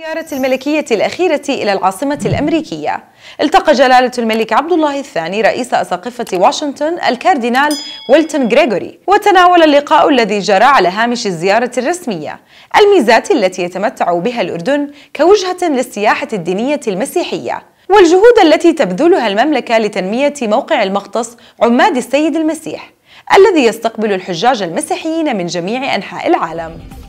زيارة الملكية الأخيرة إلى العاصمة الأمريكية. التقى جلالة الملك عبد الله الثاني رئيس أساقفة واشنطن الكاردينال ويلتون غريغوري وتناول اللقاء الذي جرى على هامش الزيارة الرسمية. الميزات التي يتمتع بها الأردن كوجهة للسياحة الدينية المسيحية والجهود التي تبذلها المملكة لتنمية موقع المختص عماد السيد المسيح الذي يستقبل الحجاج المسيحيين من جميع أنحاء العالم.